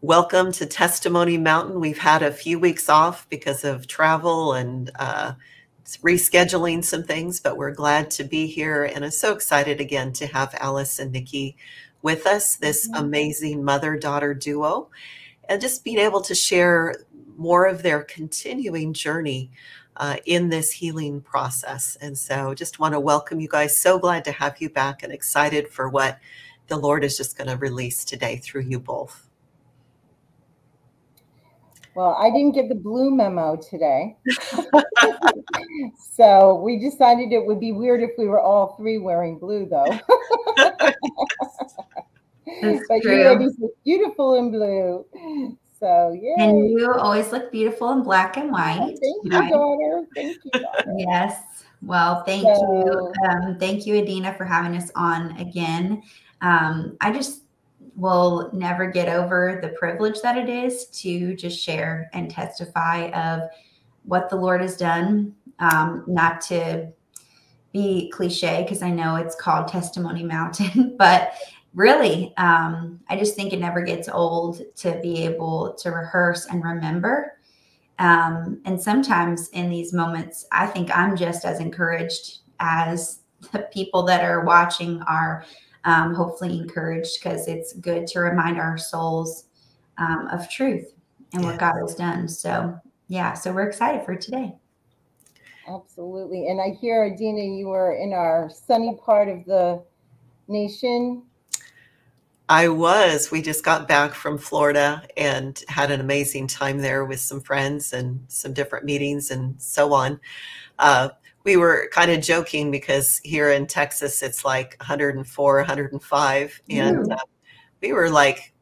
welcome to Testimony Mountain. We've had a few weeks off because of travel and uh, rescheduling some things, but we're glad to be here and I'm so excited again to have Alice and Niki with us, this mm-hmm. amazing mother daughter duo, and just being able to share more of their continuing journey uh, in this healing process. And so just want to welcome you guys. So glad to have you back and excited for what the Lord is just going to release today through you both. Well, I didn't get the blue memo today. so we decided it would be weird if we were all three wearing blue, though. But true. you ladies look beautiful in blue. So, yeah. And you always look beautiful in black and white. Oh, thank you, right? daughter. Thank you, daughter. yes. Well, thank so, you. Um, thank you, Adina, for having us on again. Um, I just will never get over the privilege that it is to just share and testify of what the Lord has done. Um, not to be cliche, because I know it's called Testimony Mountain, but really, um, I just think it never gets old to be able to rehearse and remember. Um, and sometimes in these moments, I think I'm just as encouraged as the people that are watching are um, hopefully encouraged because it's good to remind our souls um, of truth and what God has done. So, yeah, so we're excited for today. Absolutely. And I hear, Adina, you were in our sunny part of the nation. I was. We just got back from Florida and had an amazing time there with some friends and some different meetings and so on. Uh, we were kind of joking because here in Texas it's like 104, 105, and uh, we were like,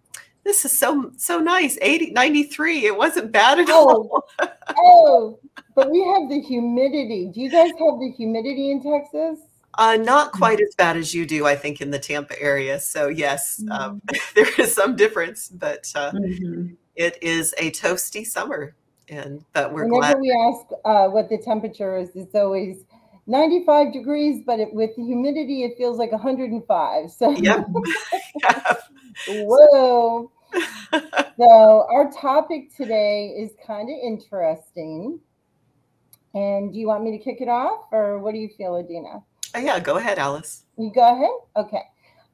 "This is so so nice." 80, 93. It wasn't bad at oh. all. oh, but we have the humidity. Do you guys have the humidity in Texas? Uh, not quite as bad as you do, I think, in the Tampa area. So yes, um, there is some difference, but uh, mm-hmm. it is a toasty summer and but we're Whenever glad. we ask uh, what the temperature is, it's always 95 degrees, but it, with the humidity, it feels like 105. So, yep. whoa. so, our topic today is kind of interesting. And do you want me to kick it off, or what do you feel, Adina? Oh, yeah, go ahead, Alice. You go ahead. Okay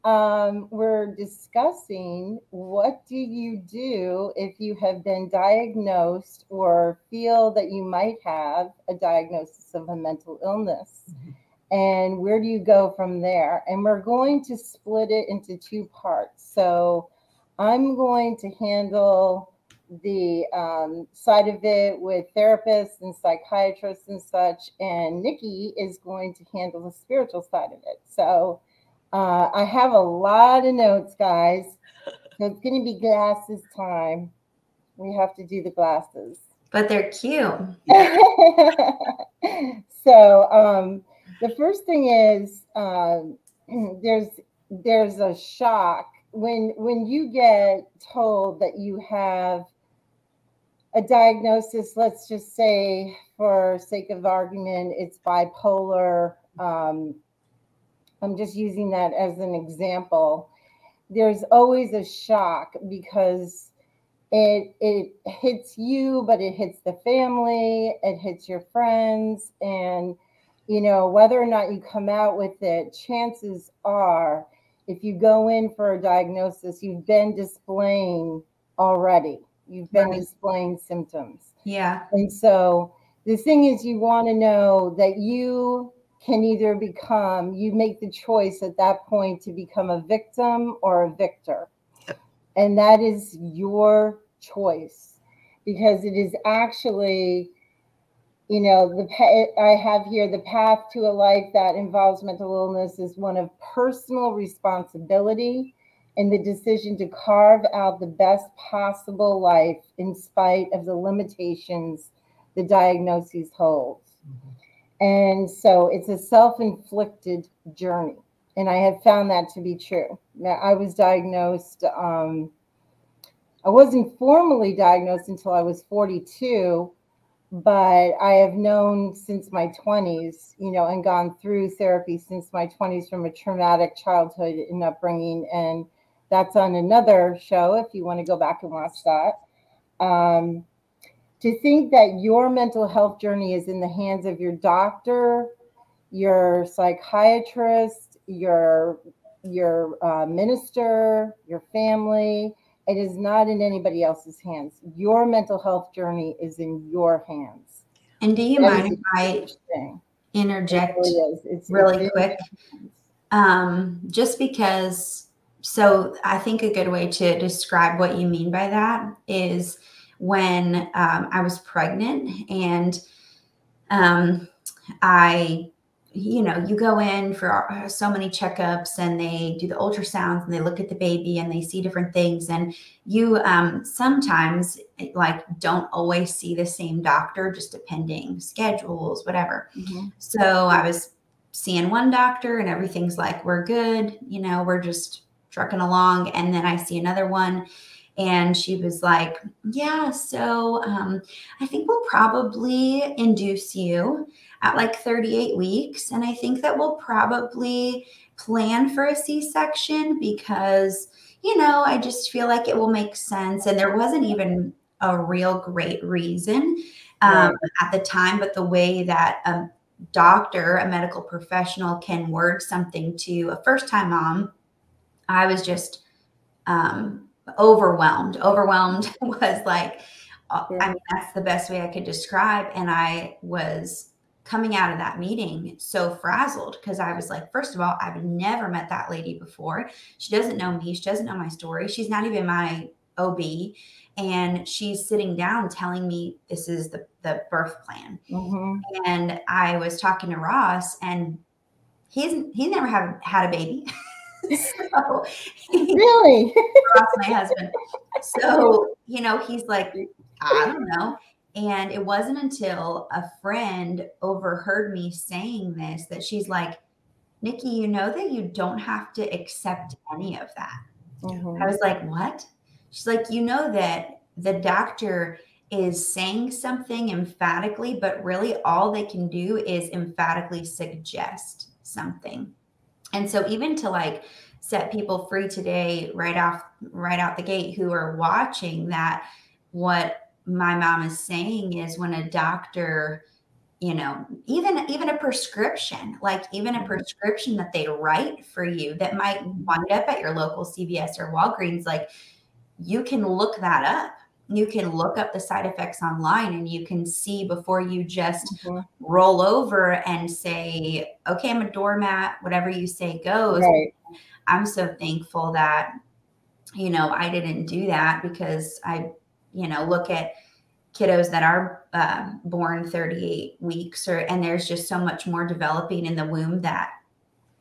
um, we're discussing what do you do if you have been diagnosed or feel that you might have a diagnosis of a mental illness? Mm-hmm. and where do you go from there? And we're going to split it into two parts. So i'm going to handle the um, side of it with therapists and psychiatrists and such and niki is going to handle the spiritual side of it. So uh, I have a lot of notes, guys. So it's going to be glasses time. We have to do the glasses. But they're cute. so um, the first thing is um, there's there's a shock when when you get told that you have a diagnosis. Let's just say, for sake of argument, it's bipolar. Um, I'm just using that as an example. There's always a shock because it it hits you, but it hits the family, it hits your friends, and you know whether or not you come out with it. Chances are, if you go in for a diagnosis, you've been displaying already. You've been right. displaying symptoms. Yeah. And so the thing is, you want to know that you can either become, you make the choice at that point to become a victim or a victor. And that is your choice because it is actually, you know, the I have here the path to a life that involves mental illness is one of personal responsibility and the decision to carve out the best possible life in spite of the limitations the diagnosis holds. Mm-hmm. And so it's a self inflicted journey. And I have found that to be true. Now, I was diagnosed, um, I wasn't formally diagnosed until I was 42, but I have known since my 20s, you know, and gone through therapy since my 20s from a traumatic childhood and upbringing. And that's on another show if you want to go back and watch that. Um, to think that your mental health journey is in the hands of your doctor, your psychiatrist, your your uh, minister, your family. It is not in anybody else's hands. Your mental health journey is in your hands. And do you that mind if I interject it really, it's, really quick? Um, just because, so I think a good way to describe what you mean by that is when um, I was pregnant and um, I you know, you go in for uh, so many checkups and they do the ultrasounds and they look at the baby and they see different things. And you um, sometimes like don't always see the same doctor, just depending schedules, whatever. Mm-hmm. So I was seeing one doctor and everything's like, we're good, you know, we're just trucking along. And then I see another one and she was like, Yeah, so um, I think we'll probably induce you at like 38 weeks. And I think that we'll probably plan for a C section because, you know, I just feel like it will make sense. And there wasn't even a real great reason um, at the time, but the way that a doctor, a medical professional, can word something to a first time mom, I was just um, overwhelmed. Overwhelmed was like, uh, I mean, that's the best way I could describe. And I was coming out of that meeting so frazzled because I was like, first of all, I've never met that lady before. She doesn't know me. She doesn't know my story. She's not even my OB. And she's sitting down telling me this is the, the birth plan. Mm-hmm. And I was talking to Ross and he's he's never had had a baby. so really Ross, my husband. So, you know, he's like, I don't know. And it wasn't until a friend overheard me saying this that she's like, Niki, you know that you don't have to accept any of that. Mm-hmm. I was like, what? She's like, you know that the doctor is saying something emphatically, but really all they can do is emphatically suggest something. And so even to like set people free today right off right out the gate who are watching that what my mom is saying is when a doctor you know even even a prescription like even a mm-hmm. prescription that they write for you that might wind up at your local cvs or walgreens like you can look that up you can look up the side effects online and you can see before you just mm-hmm. roll over and say okay i'm a doormat whatever you say goes right. i'm so thankful that you know i didn't do that because i you know, look at kiddos that are uh, born 38 weeks or and there's just so much more developing in the womb that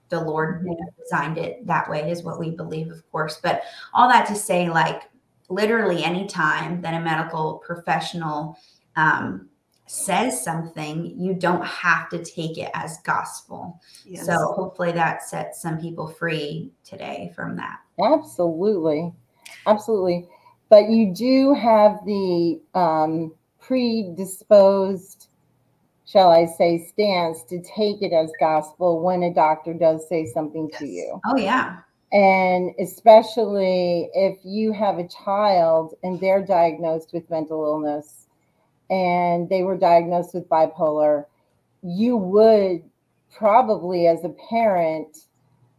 the lord designed it that way is what we believe of course but all that to say like literally anytime that a medical professional um, says something you don't have to take it as gospel yes. so hopefully that sets some people free today from that absolutely absolutely but you do have the um, predisposed, shall I say, stance to take it as gospel when a doctor does say something yes. to you. Oh, yeah. And especially if you have a child and they're diagnosed with mental illness and they were diagnosed with bipolar, you would probably, as a parent,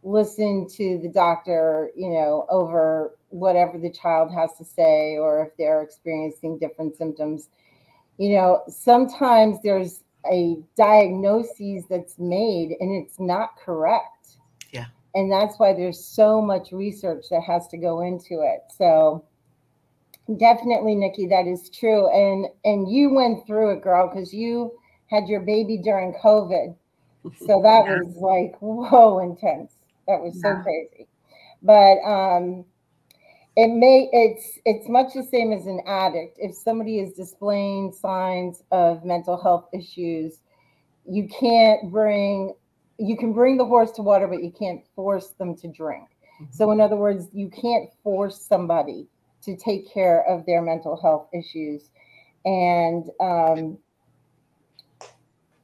listen to the doctor, you know, over whatever the child has to say or if they're experiencing different symptoms. You know, sometimes there's a diagnosis that's made and it's not correct. And that's why there's so much research that has to go into it. So definitely Niki that is true and and you went through it girl cuz you had your baby during COVID. So that yeah. was like whoa intense. That was yeah. so crazy. But um, it may it's it's much the same as an addict. If somebody is displaying signs of mental health issues, you can't bring you can bring the horse to water, but you can't force them to drink. Mm-hmm. So in other words, you can't force somebody to take care of their mental health issues. And um,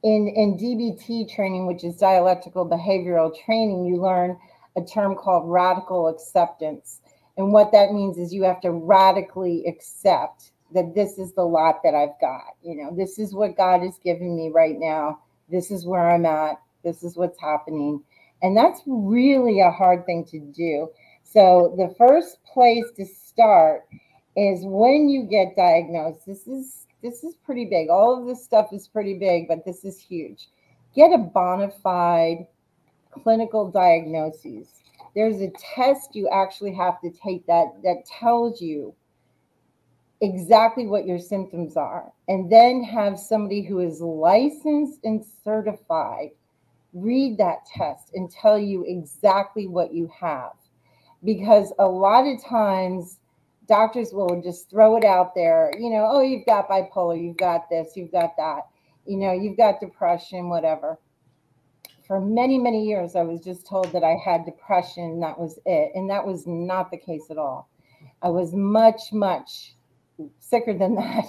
in, in DBT training, which is dialectical behavioral training, you learn a term called radical acceptance. And what that means is you have to radically accept that this is the lot that I've got. You know, this is what God is giving me right now. This is where I'm at. This is what's happening. And that's really a hard thing to do. So the first place to start is when you get diagnosed. This is this is pretty big. All of this stuff is pretty big, but this is huge. Get a bona fide clinical diagnosis. There's a test you actually have to take that that tells you exactly what your symptoms are and then have somebody who is licensed and certified read that test and tell you exactly what you have. Because a lot of times doctors will just throw it out there you know oh you've got bipolar you've got this you've got that you know you've got depression whatever. For many many years i was just told that i had depression that was it and that was not the case at all. I was much much sicker than that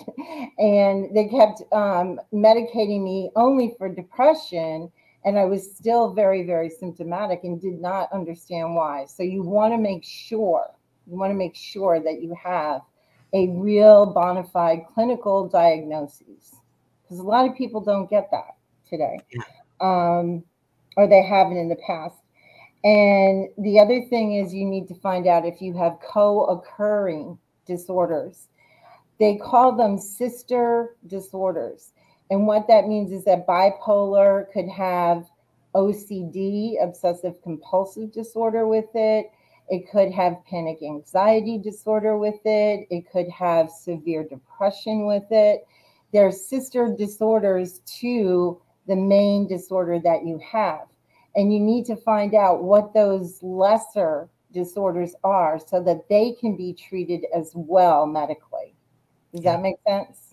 and they kept um, medicating me only for depression and I was still very, very symptomatic and did not understand why. So you want to make sure, you want to make sure that you have a real bona fide clinical diagnosis because a lot of people don't get that today, um, or they haven't in the past. And the other thing is, you need to find out if you have co occurring disorders. They call them sister disorders. And what that means is that bipolar could have OCD, obsessive compulsive disorder, with it. It could have panic anxiety disorder with it. It could have severe depression with it. There's sister disorders to the main disorder that you have. And you need to find out what those lesser disorders are so that they can be treated as well medically. Does that make sense?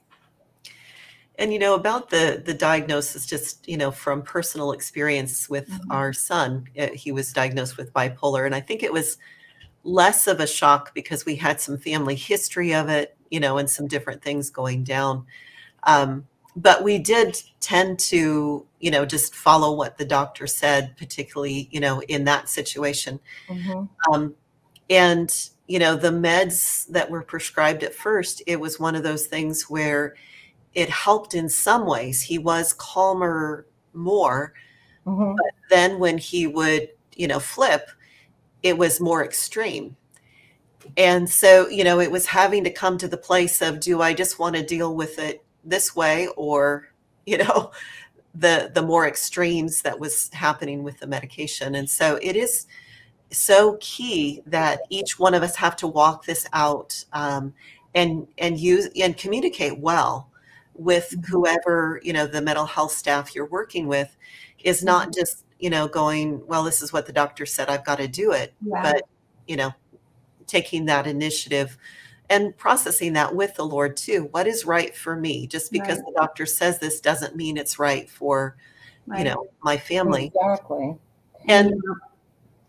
And you know about the the diagnosis, just you know from personal experience with mm-hmm. our son, uh, he was diagnosed with bipolar, and I think it was less of a shock because we had some family history of it, you know, and some different things going down. Um, but we did tend to, you know, just follow what the doctor said, particularly, you know, in that situation. Mm-hmm. Um, and you know, the meds that were prescribed at first, it was one of those things where it helped in some ways. He was calmer more. Mm-hmm. But then when he would, you know, flip, it was more extreme. And so, you know, it was having to come to the place of do I just want to deal with it this way or, you know, the the more extremes that was happening with the medication. And so it is so key that each one of us have to walk this out um, and and use and communicate well with mm-hmm. whoever you know the mental health staff you're working with is not mm-hmm. just you know going well this is what the doctor said i've got to do it yeah. but you know taking that initiative and processing that with the lord too what is right for me just because right. the doctor says this doesn't mean it's right for right. you know my family exactly and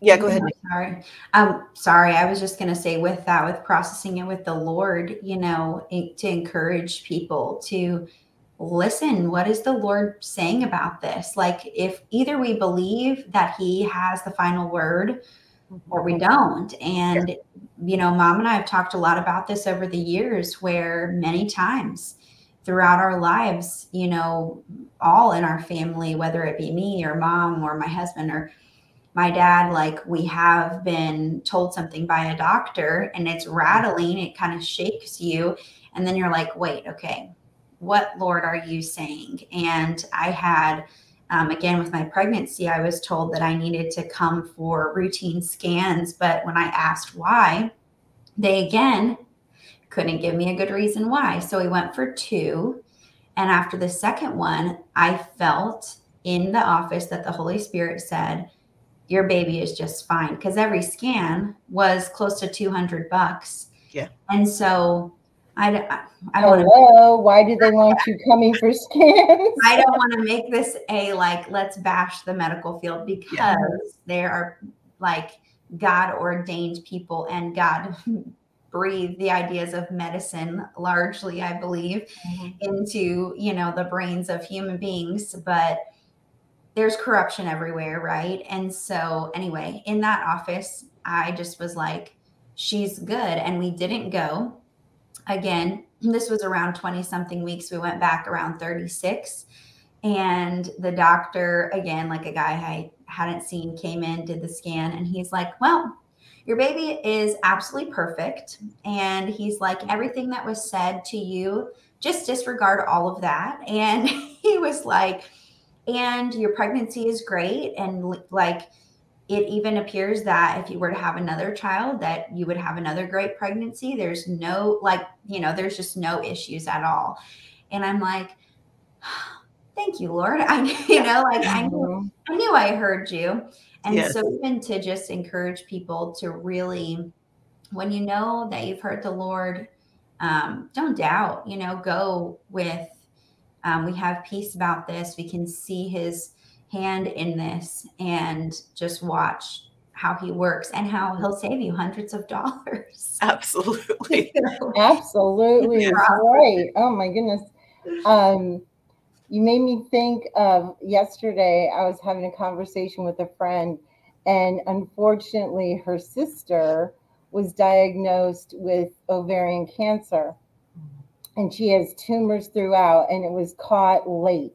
yeah, go ahead. Sorry. Um, sorry. I was just going to say with that, with processing it with the Lord, you know, to encourage people to listen. What is the Lord saying about this? Like, if either we believe that He has the final word or we don't. And, you know, mom and I have talked a lot about this over the years where many times throughout our lives, you know, all in our family, whether it be me or mom or my husband or my dad like we have been told something by a doctor and it's rattling it kind of shakes you. And then you're like wait okay what lord are you saying? And i had um, again with my pregnancy i was told that i needed to come for routine scans but when i asked why they again couldn't give me a good reason why. So we went for two and after the second one i felt in the office that the holy spirit said your baby is just fine because every scan was close to 200 bucks. Yeah. And so I, I don't know. Why do they want you coming for scans? I don't want to make this a like, let's bash the medical field because yeah. there are like God ordained people and God breathe the ideas of medicine largely, I believe, mm-hmm. into, you know, the brains of human beings. But there's corruption everywhere, right? And so, anyway, in that office, I just was like she's good. And we didn't go. Again, this was around 20 something weeks. We went back around 36. And the doctor, again, like a guy I hadn't seen, came in, did the scan, and he's like, Well, your baby is absolutely perfect. And he's like, Everything that was said to you, just disregard all of that. And he was like, And your pregnancy is great. And like, it even appears that if you were to have another child that you would have another great pregnancy there's no like you know there's just no issues at all and i'm like thank you lord i you know like i knew mm-hmm. i knew i heard you and yes. so even to just encourage people to really when you know that you've heard the lord um, don't doubt you know go with um, we have peace about this we can see his hand in this and just watch how he works and how he'll save you hundreds of dollars. Absolutely. Absolutely. Right. Oh my goodness. Um, you made me think of yesterday, I was having a conversation with a friend, and unfortunately, her sister was diagnosed with ovarian cancer. And she has tumors throughout, and it was caught late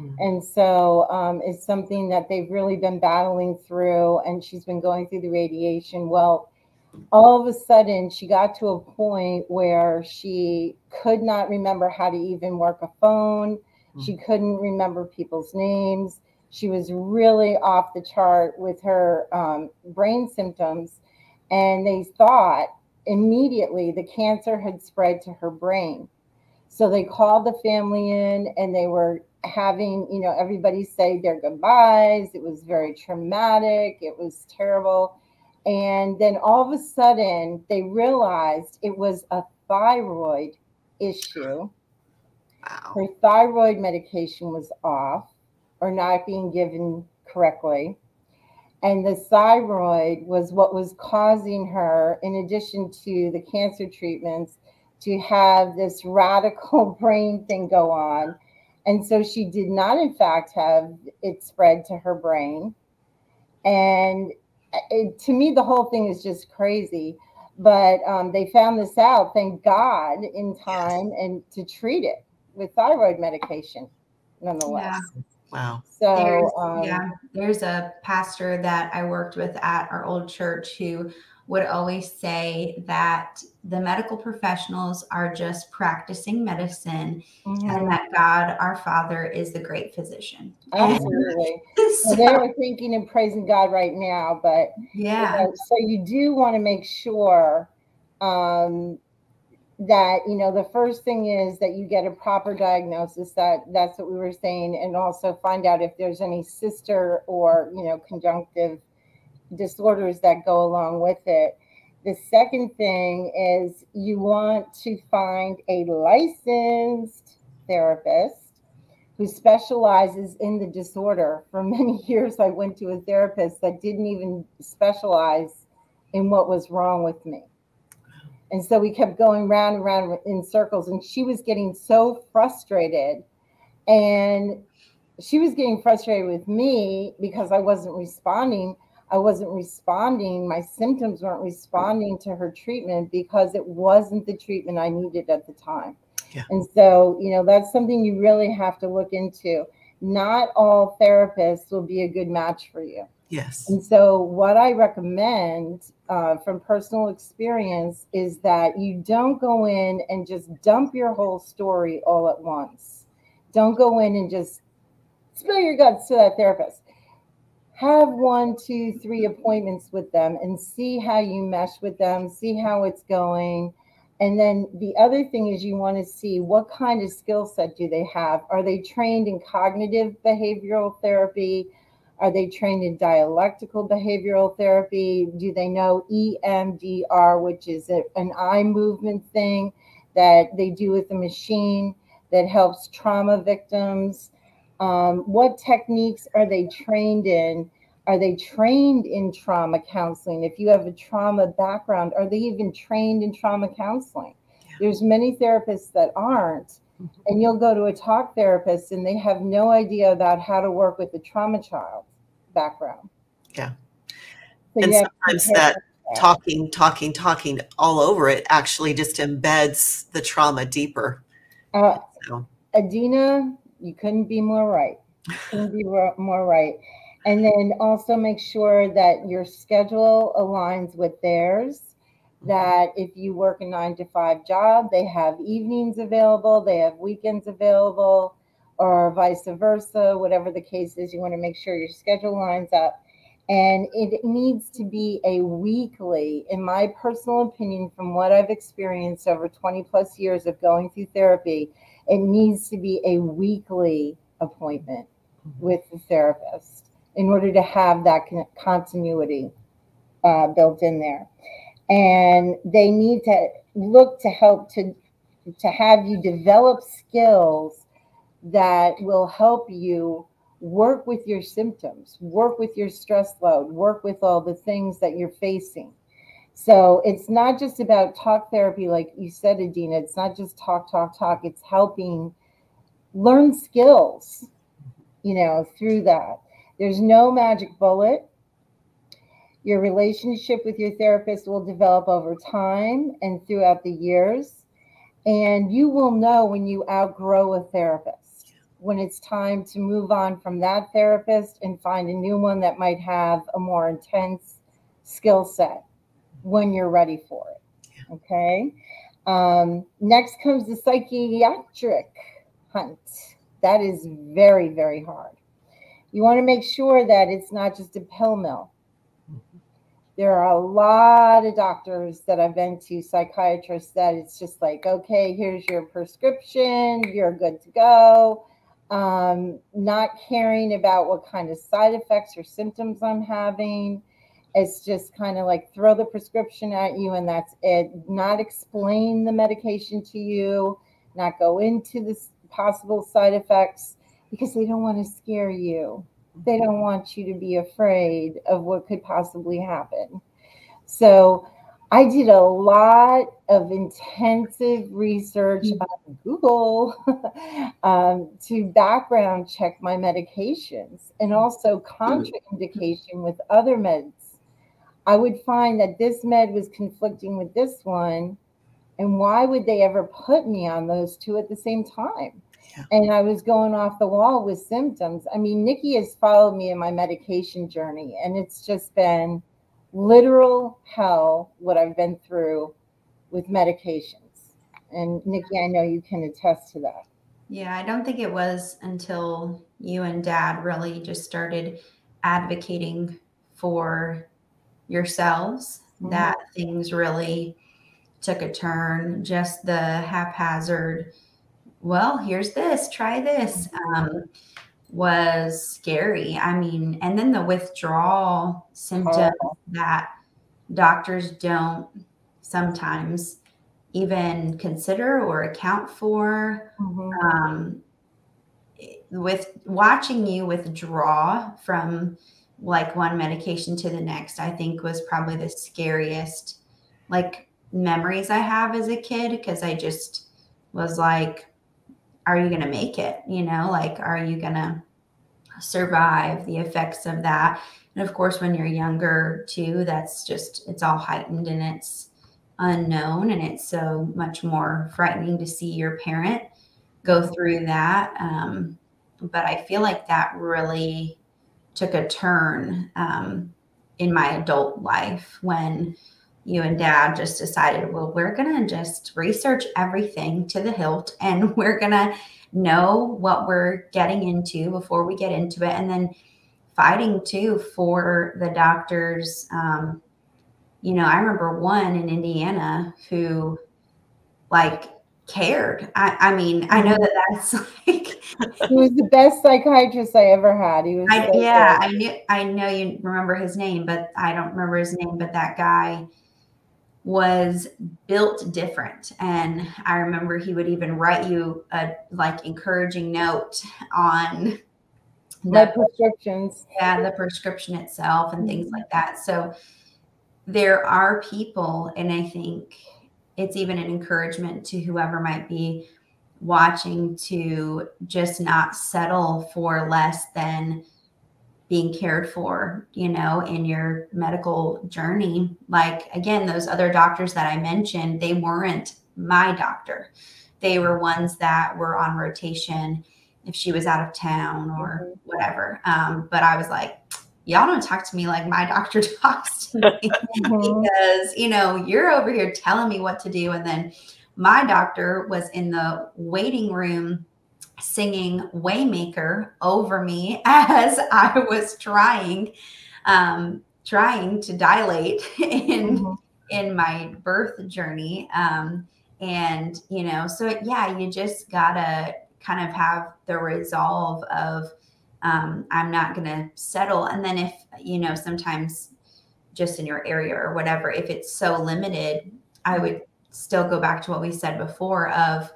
Mm. And so um, it's something that they've really been battling through, and she's been going through the radiation. Well, all of a sudden, she got to a point where she could not remember how to even work a phone. Mm. She couldn't remember people's names. She was really off the chart with her um, brain symptoms. And they thought immediately the cancer had spread to her brain. So they called the family in and they were having, you know, everybody say their goodbyes. It was very traumatic. It was terrible. And then all of a sudden, they realized it was a thyroid issue. Wow. Her thyroid medication was off or not being given correctly. And the thyroid was what was causing her, in addition to the cancer treatments, to have this radical brain thing go on and so she did not, in fact, have it spread to her brain. And it, to me, the whole thing is just crazy. But um, they found this out, thank God, in time yes. and to treat it with thyroid medication, nonetheless. Yeah. Wow. So, there's, um, yeah, there's a pastor that I worked with at our old church who would always say that the medical professionals are just practicing medicine mm-hmm. and that God, our Father, is the great physician. Absolutely. so, they were thinking and praising God right now, but yeah. You know, so you do want to make sure um, that you know the first thing is that you get a proper diagnosis that that's what we were saying and also find out if there's any sister or you know conjunctive disorders that go along with it. The second thing is you want to find a licensed therapist who specializes in the disorder. For many years, I went to a therapist that didn't even specialize in what was wrong with me. And so we kept going round and round in circles, and she was getting so frustrated. And she was getting frustrated with me because I wasn't responding I wasn't responding, my symptoms weren't responding to her treatment because it wasn't the treatment I needed at the time. Yeah. And so, you know, that's something you really have to look into. Not all therapists will be a good match for you. Yes. And so, what I recommend uh, from personal experience is that you don't go in and just dump your whole story all at once. Don't go in and just spill your guts to that therapist have one, two, three appointments with them and see how you mesh with them, see how it's going. And then the other thing is you want to see what kind of skill set do they have? Are they trained in cognitive behavioral therapy? Are they trained in dialectical behavioral therapy? Do they know EMDR, which is a, an eye movement thing that they do with a machine that helps trauma victims? Um, what techniques are they trained in? Are they trained in trauma counseling? If you have a trauma background, are they even trained in trauma counseling? Yeah. There's many therapists that aren't. Mm-hmm. And you'll go to a talk therapist and they have no idea about how to work with a trauma child background. Yeah. So and sometimes that talking, talking, talking all over it actually just embeds the trauma deeper. Uh, so. Adina, you couldn't be more right. Couldn't be more right. And then also make sure that your schedule aligns with theirs. That if you work a nine to five job, they have evenings available, they have weekends available, or vice versa, whatever the case is, you want to make sure your schedule lines up. And it needs to be a weekly, in my personal opinion, from what I've experienced over 20 plus years of going through therapy, it needs to be a weekly appointment mm-hmm. with the therapist in order to have that continuity uh, built in there. And they need to look to help to to have you develop skills that will help you work with your symptoms, work with your stress load, work with all the things that you're facing. So it's not just about talk therapy, like you said, Adina. It's not just talk, talk, talk. It's helping learn skills, you know, through that. There's no magic bullet. Your relationship with your therapist will develop over time and throughout the years. And you will know when you outgrow a therapist, when it's time to move on from that therapist and find a new one that might have a more intense skill set when you're ready for it. Okay. Um, next comes the psychiatric hunt. That is very, very hard you want to make sure that it's not just a pill mill. There are a lot of doctors that I've been to, psychiatrists, that it's just like, okay, here's your prescription, you're good to go. Um, not caring about what kind of side effects or symptoms I'm having. It's just kind of like throw the prescription at you and that's it. Not explain the medication to you, not go into the possible side effects because they don't want to scare you. They don't want you to be afraid of what could possibly happen. So I did a lot of intensive research mm. on Google um, to background check my medications and also contraindication with other meds. I would find that this med was conflicting with this one. And why would they ever put me on those two at the same time? And I was going off the wall with symptoms. I mean, Niki has followed me in my medication journey, and it's just been literal hell what I've been through with medications. And Niki, I know you can attest to that. Yeah, I don't think it was until you and dad really just started advocating for yourselves mm-hmm. that things really took a turn. Just the haphazard well, here's this, try this, um, was scary. I mean, and then the withdrawal symptoms oh. that doctors don't sometimes even consider or account for. Mm-hmm. Um, with watching you withdraw from like one medication to the next, I think was probably the scariest like memories I have as a kid because I just was like, are you going to make it? You know, like, are you going to survive the effects of that? And of course, when you're younger too, that's just, it's all heightened and it's unknown. And it's so much more frightening to see your parent go through that. Um, but I feel like that really took a turn um, in my adult life when you and dad just decided, well, we're going to just research everything to the hilt and we're going to know what we're getting into before we get into it. And then fighting too for the doctors. Um, you know, I remember one in Indiana who like cared. I, I mean, I know that that's like he was the best psychiatrist I ever had. He was I, yeah. I knew I know you remember his name, but I don't remember his name. But that guy was built different. And i remember he would even write you a like encouraging note on the prescriptions. Yeah the prescription itself and things like that. So there are people and i think it's even an encouragement to whoever might be watching to just not settle for less than being cared for, you know, in your medical journey. Like, again, those other doctors that I mentioned, they weren't my doctor. They were ones that were on rotation if she was out of town or mm-hmm. whatever. Um, but I was like, y'all don't talk to me like my doctor talks to me mm-hmm. because, you know, you're over here telling me what to do. And then my doctor was in the waiting room singing Waymaker over me as I was trying, um, trying to dilate in mm-hmm. in my birth journey. Um, and you know, so yeah, you just gotta kind of have the resolve of um, I'm not gonna settle. And then if you know, sometimes just in your area or whatever, if it's so limited, I would still go back to what we said before of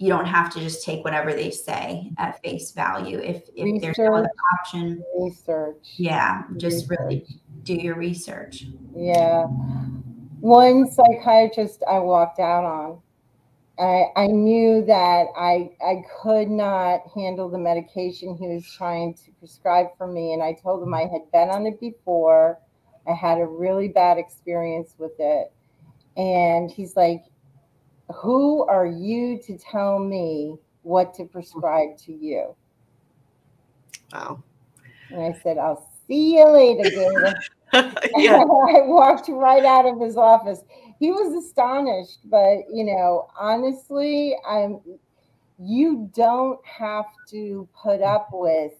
you don't have to just take whatever they say at face value. If if research, there's no other option, research. Yeah, just research. really do your research. Yeah. One psychiatrist I walked out on. I, I knew that I I could not handle the medication he was trying to prescribe for me, and I told him I had been on it before. I had a really bad experience with it, and he's like, who are you to tell me what to prescribe to you? Wow. And I said, I'll see you later, David. I walked right out of his office. He was astonished, but you know, honestly, I'm you don't have to put up with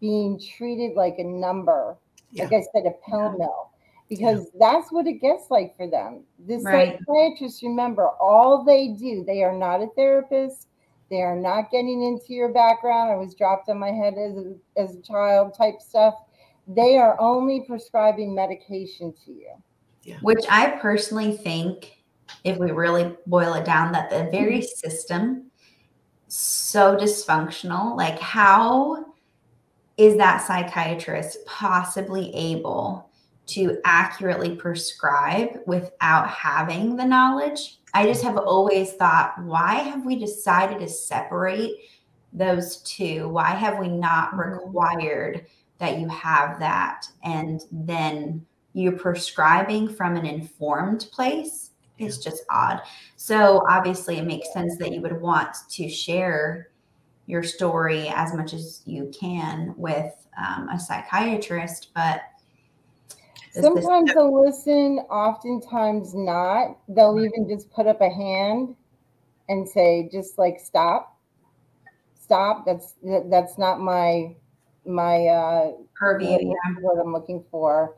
being treated like a number, yeah. like I said, a pill mill because yeah. that's what it gets like for them. This right. psychiatrist, remember, all they do, they are not a therapist. They are not getting into your background. I was dropped on my head as a, as a child type stuff. They are only prescribing medication to you. Yeah. Which I personally think, if we really boil it down, that the very mm-hmm. system so dysfunctional. Like, how is that psychiatrist possibly able to accurately prescribe without having the knowledge. I just have always thought, why have we decided to separate those two? Why have we not mm-hmm. required that you have that and then you're prescribing from an informed place? It's just odd. So, obviously, it makes sense that you would want to share your story as much as you can with um, a psychiatrist, but Sometimes they'll listen, oftentimes not. They'll even just put up a hand and say, just like stop, stop. That's that's not my my uh purview. What, what I'm looking for.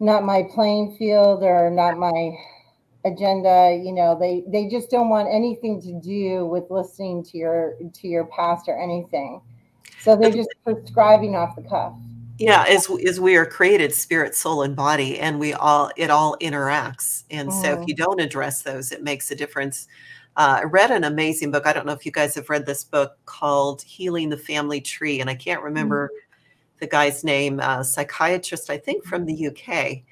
Not my playing field or not my agenda you know they they just don't want anything to do with listening to your to your past or anything so they're just prescribing off the cuff yeah as as we are created spirit soul and body and we all it all interacts and mm. so if mm-hmm. you don't address those it makes a difference uh, i read an amazing book i don't know if you guys have read this book called healing the family tree and i can't remember mm. the guy's name uh, psychiatrist i think from the uk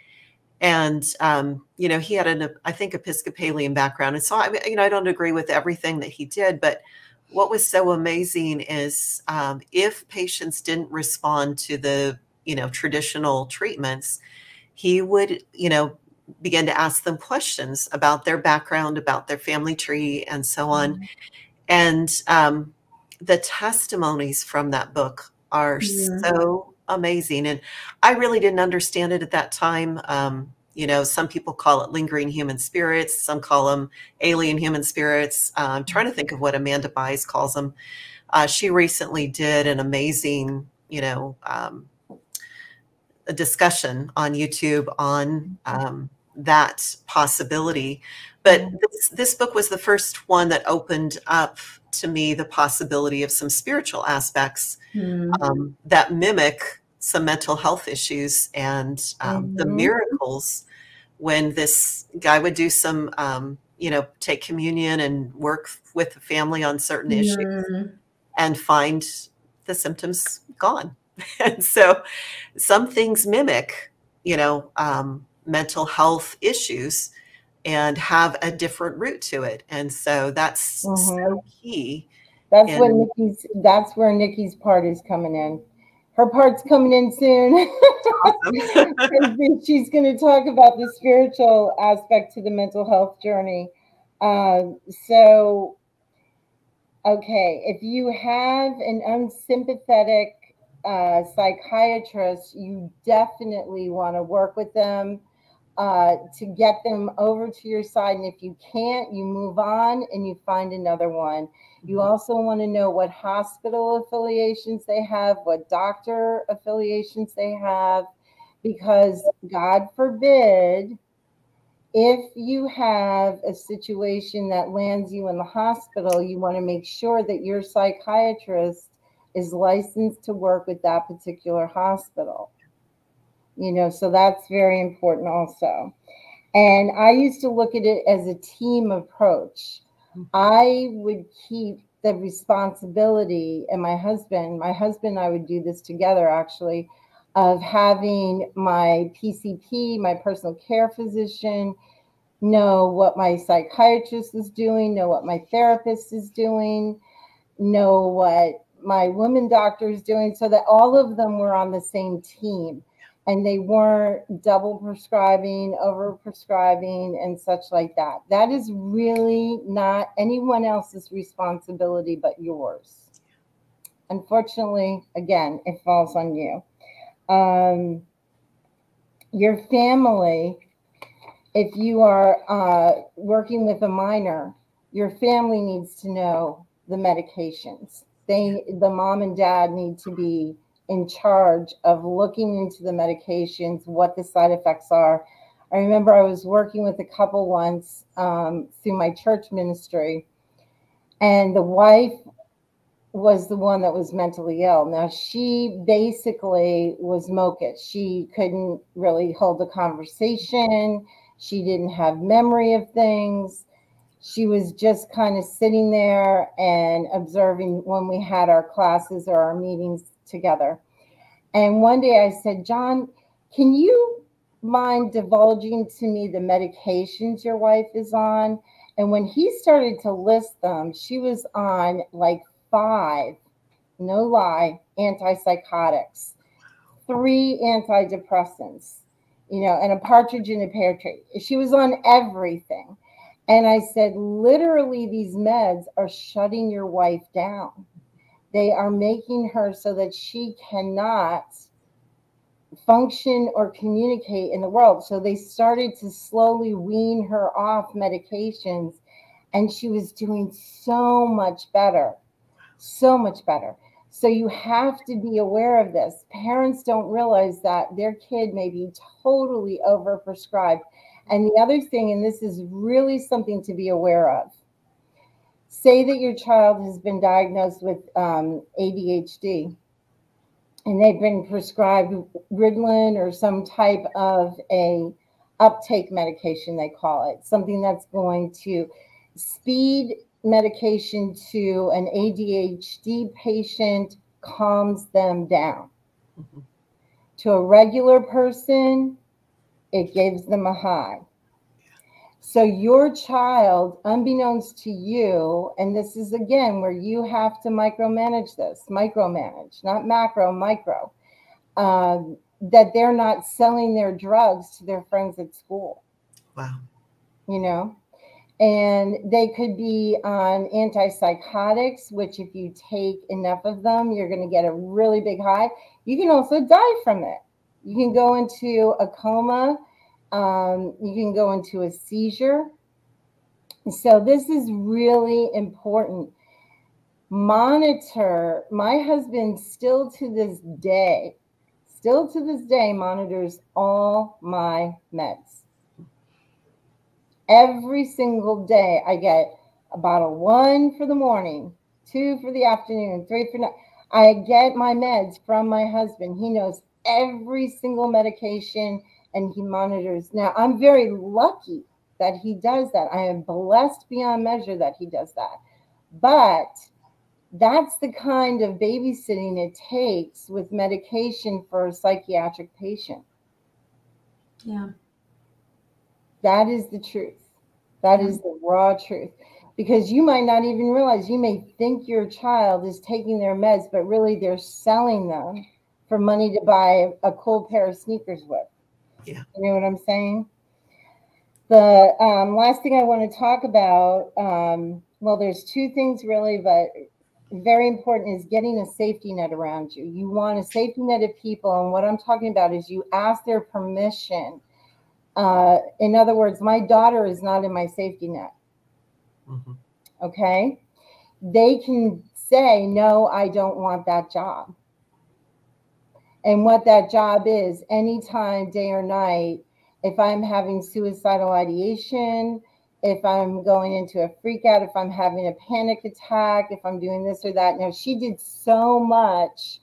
and um, you know he had an i think episcopalian background and so i you know i don't agree with everything that he did but what was so amazing is um, if patients didn't respond to the you know traditional treatments he would you know begin to ask them questions about their background about their family tree and so on mm-hmm. and um, the testimonies from that book are yeah. so amazing and i really didn't understand it at that time um, you know, some people call it lingering human spirits. Some call them alien human spirits. Uh, I'm trying to think of what Amanda Buys calls them. Uh, she recently did an amazing, you know, um, a discussion on YouTube on um, that possibility. But mm-hmm. this, this book was the first one that opened up to me the possibility of some spiritual aspects mm. um, that mimic some mental health issues and um, mm-hmm. the miracles when this guy would do some, um, you know, take communion and work with the family on certain mm-hmm. issues and find the symptoms gone. and so some things mimic, you know, um, mental health issues and have a different root to it. And so that's mm-hmm. so key. That's in, what Niki's that's where Niki's part is coming in her part's coming in soon. Awesome. She's going to talk about the spiritual aspect to the mental health journey. Um, so, okay, if you have an unsympathetic uh, psychiatrist, you definitely want to work with them uh, to get them over to your side. And if you can't, you move on and you find another one. You mm-hmm. also want to know what hospital affiliations they have, what doctor affiliations they have, because God forbid if you have a situation that lands you in the hospital, you want to make sure that your psychiatrist is licensed to work with that particular hospital. You know, so that's very important also. And I used to look at it as a team approach. Mm-hmm. I would keep the responsibility, and my husband, my husband and I would do this together actually of having my PCP, my personal care physician, know what my psychiatrist is doing, know what my therapist is doing, know what my woman doctor is doing, so that all of them were on the same team and they weren't double prescribing, over prescribing, and such like that. That is really not anyone else's responsibility but yours. Unfortunately, again, it falls on you um, your family, if you are uh, working with a minor, your family needs to know the medications. They, the mom and dad need to be in charge of looking into the medications, what the side effects are. I remember I was working with a couple once um, through my church ministry, and the wife was the one that was mentally ill. Now she basically was mocha. She couldn't really hold a conversation. She didn't have memory of things. She was just kind of sitting there and observing when we had our classes or our meetings together. And one day I said, John, can you mind divulging to me the medications your wife is on? And when he started to list them, she was on like five, no lie, antipsychotics, three antidepressants, you know, and a partridge in a pear tree. She was on everything. And I said, literally, these meds are shutting your wife down. They are making her so that she cannot function or communicate in the world. So they started to slowly wean her off medications, and she was doing so much better so much better. So you have to be aware of this. Parents don't realize that their kid may be totally overprescribed. And the other thing, and this is really something to be aware of say that your child has been diagnosed with um, ADHD and they've been prescribed Ritalin or some type of a uptake medication, they call it, something that's going to speed medication to an ADHD patient calms them down. Mm-hmm. To a regular person, it gives them a high. So your child, unbeknownst to you, and this is again where you have to micromanage this, micromanage, not macro, micro, um, that they're not selling their drugs to their friends at school. Wow. You know, and they could be on antipsychotics, which, if you take enough of them, you're going to get a really big high. You can also die from it. You can go into a coma, um, you can go into a seizure. So, this is really important. Monitor, my husband still to this day, still to this day, monitors all my meds every single day I get a bottle one for the morning, two for the afternoon, three for night. I get my meds from my husband. He knows every single medication and he monitors. Now, I'm very lucky that he does that. I am blessed beyond measure that he does that. But that's the kind of babysitting it takes with medication for a psychiatric patient. Yeah. That is the truth. That is the raw truth. Because you might not even realize, you may think your child is taking their meds, but really they're selling them for money to buy a cool pair of sneakers with. Yeah. You know what I'm saying? The um, last thing I want to talk about, um, well, there's two things really, but very important is getting a safety net around you. You want a safety net of people. And what I'm talking about is you ask their permission. Uh, in other words, my daughter is not in my safety net. Mm-hmm. Okay. They can say, no, I don't want that job. And what that job is, anytime, day or night, if I'm having suicidal ideation, if I'm going into a freak out, if I'm having a panic attack, if I'm doing this or that. Now, she did so much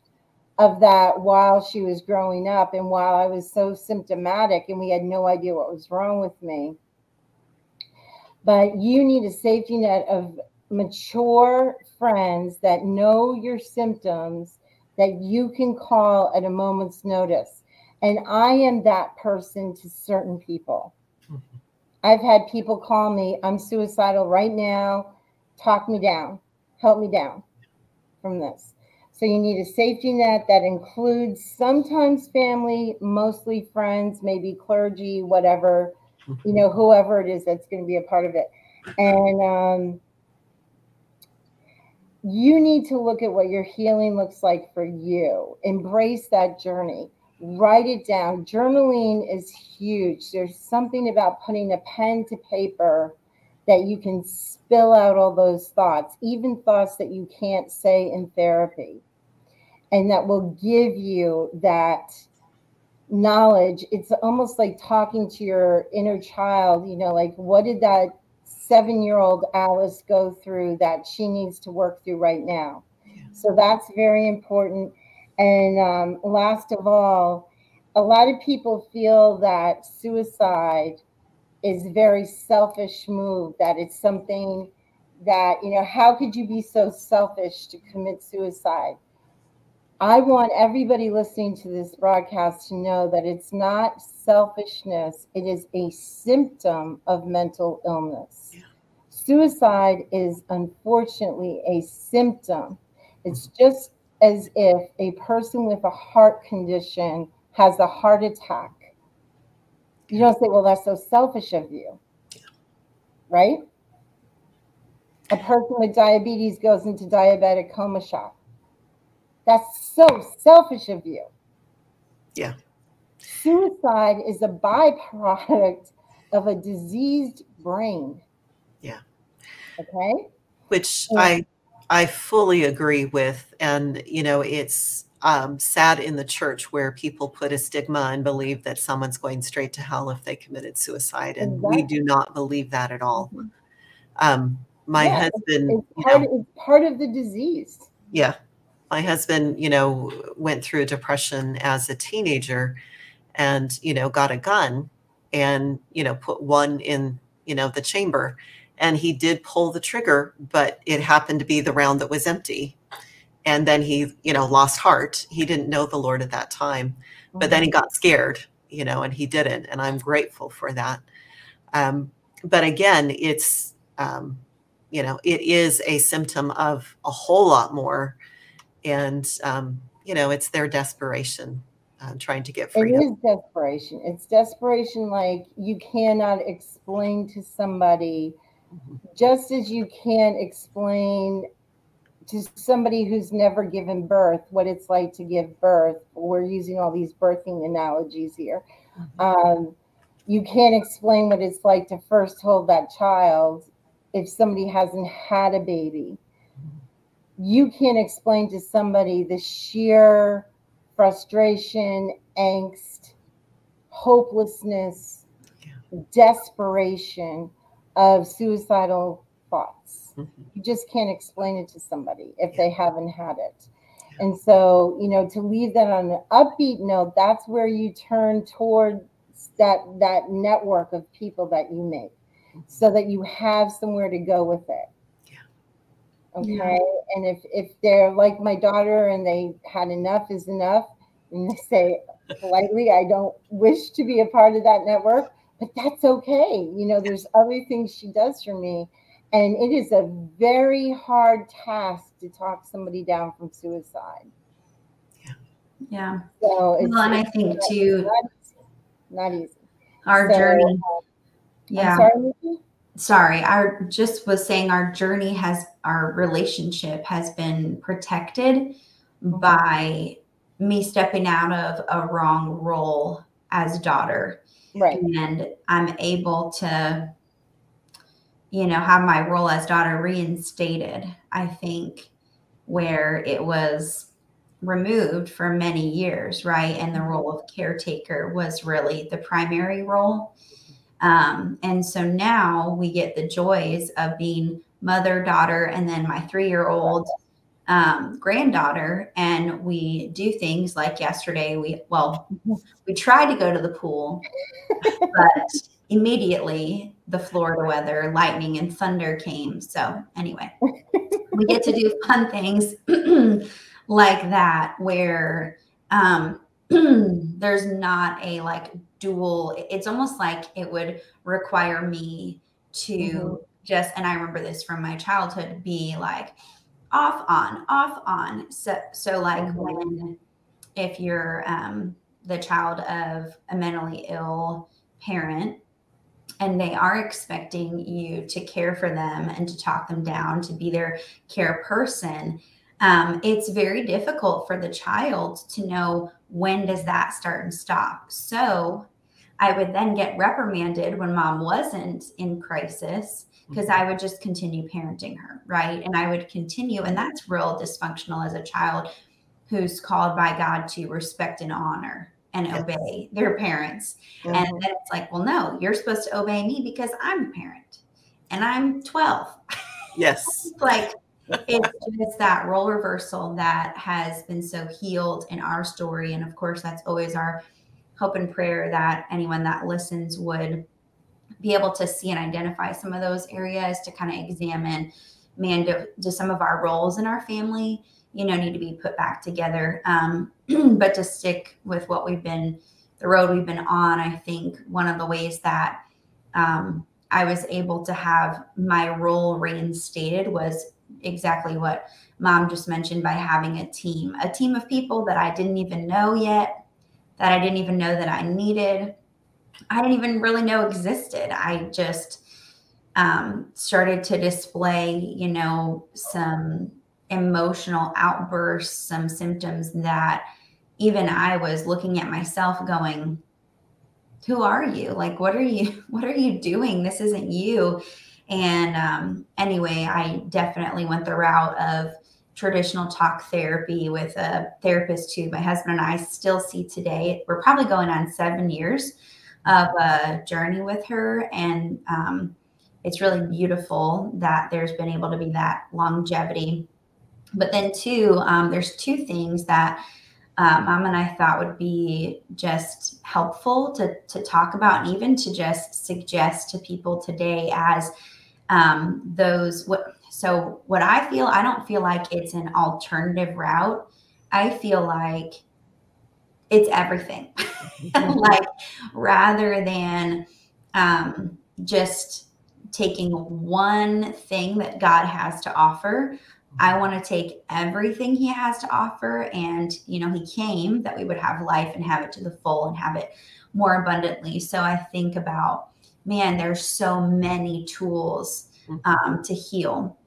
of that while she was growing up and while I was so symptomatic and we had no idea what was wrong with me. But you need a safety net of mature friends that know your symptoms that you can call at a moment's notice. And I am that person to certain people. Mm-hmm. I've had people call me, I'm suicidal right now. Talk me down, help me down from this. So you need a safety net that includes sometimes family, mostly friends, maybe clergy, whatever, you mm-hmm. know, whoever it is that's going to be a part of it. And um, you need to look at what your healing looks like for you. Embrace that journey write it down. Journaling is huge. There's something about putting a pen to paper that you can spill out all those thoughts, even thoughts that you can't say in therapy. And that will give you that knowledge. It's almost like talking to your inner child, you know, like what did that seven year old Alice go through that she needs to work through right now? So that's very important. And um, last of all, a lot of people feel that suicide is very selfish move, that it's something that, you know, how could you be so selfish to commit suicide? I want everybody listening to this broadcast to know that it's not selfishness, it is a symptom of mental illness. Yeah. Suicide is unfortunately a symptom. It's just as if a person with a heart condition has a heart attack. You don't say, well, that's so selfish of you. Right? A person with diabetes goes into diabetic coma shock. That's so selfish of you. Yeah. Suicide is a byproduct of a diseased brain. Yeah. Okay. Which yeah. I I fully agree with. And, you know, it's um, sad in the church where people put a stigma and believe that someone's going straight to hell if they committed suicide. And exactly. we do not believe that at all. Mm-hmm. Um, my yeah, husband, it's part, know, it's part of the disease. Yeah. My husband, you know, went through depression as a teenager and, you know, got a gun and, you know, put one in, you know, the chamber and he did pull the trigger, but it happened to be the round that was empty. And then he, you know, lost heart. He didn't know the Lord at that time, but then he mm-hmm. got scared, you know, and he didn't. And I'm grateful for that. Um, but again, it's, um, you know, it is a symptom of a whole lot more. And, um, you know, it's their desperation uh, trying to get freedom. It is desperation. It's desperation like you cannot explain to somebody just as you can't explain to somebody who's never given birth what it's like to give birth, we're using all these birthing analogies here. Mm-hmm. Um, you can't explain what it's like to first hold that child if somebody hasn't had a baby. You can't explain to somebody the sheer frustration, angst, hopelessness, yeah. desperation of suicidal thoughts. Mm-hmm. You just can't explain it to somebody if they haven't had it. And so, you know, to leave that on an upbeat note, that's where you turn toward that that network of people that you make mm-hmm. so that you have somewhere to go with it. Okay. Yeah. And if if they're like my daughter and they had enough is enough, and they say politely, I don't wish to be a part of that network, but that's okay. You know, there's other things she does for me. And it is a very hard task to talk somebody down from suicide. Yeah. Yeah. So well, and I think too, not, not easy. Our so, journey. Uh, yeah. Sorry, I just was saying our journey has, our relationship has been protected mm-hmm. by me stepping out of a wrong role as daughter. Right. And I'm able to, you know, have my role as daughter reinstated, I think, where it was removed for many years, right? And the mm-hmm. role of caretaker was really the primary role. Um, and so now we get the joys of being mother, daughter, and then my three year old um, granddaughter. And we do things like yesterday, we, well, we tried to go to the pool, but immediately the Florida weather, lightning and thunder came. So, anyway, we get to do fun things like that where um, there's not a like dual it's almost like it would require me to mm-hmm. just and i remember this from my childhood be like off on off on so so like mm-hmm. when if you're um the child of a mentally ill parent and they are expecting you to care for them and to talk them down to be their care person um, it's very difficult for the child to know when does that start and stop so I would then get reprimanded when mom wasn't in crisis because I would just continue parenting her, right? And I would continue, and that's real dysfunctional as a child who's called by God to respect and honor and yes. obey their parents. Mm-hmm. And then it's like, well, no, you're supposed to obey me because I'm a parent and I'm 12. Yes. like it's just that role reversal that has been so healed in our story. And of course, that's always our hope and prayer that anyone that listens would be able to see and identify some of those areas to kind of examine man do, do some of our roles in our family you know need to be put back together. Um, but to stick with what we've been the road we've been on i think one of the ways that um, i was able to have my role reinstated was exactly what mom just mentioned by having a team a team of people that i didn't even know yet that I didn't even know that I needed. I didn't even really know existed. I just um, started to display, you know, some emotional outbursts, some symptoms that even I was looking at myself going, who are you? Like, what are you, what are you doing? This isn't you. And um, anyway, I definitely went the route of traditional talk therapy with a therapist who my husband and I still see today. We're probably going on seven years of a journey with her. And um, it's really beautiful that there's been able to be that longevity. But then, too, um, there's two things that um, mom and I thought would be just helpful to, to talk about and even to just suggest to people today as um, those what so what I feel, I don't feel like it's an alternative route. I feel like it's everything. like rather than um, just taking one thing that God has to offer, I want to take everything he has to offer. And, you know, he came that we would have life and have it to the full and have it more abundantly. So I think about, man, there's so many tools mm-hmm. um, to heal.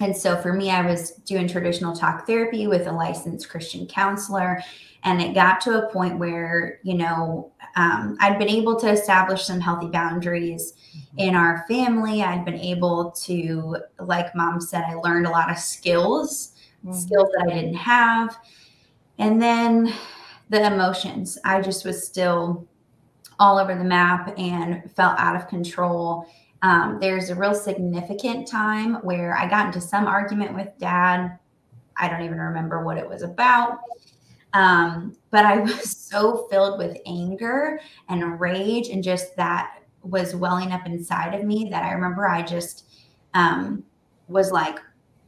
And so for me, I was doing traditional talk therapy with a licensed Christian counselor. And it got to a point where, you know, um, I'd been able to establish some healthy boundaries mm-hmm. in our family. I'd been able to, like mom said, I learned a lot of skills, mm-hmm. skills that I didn't have. And then the emotions, I just was still all over the map and felt out of control um, there's a real significant time where I got into some argument with dad. I don't even remember what it was about. Um, but I was so filled with anger and rage and just that was welling up inside of me that I remember I just um, was like,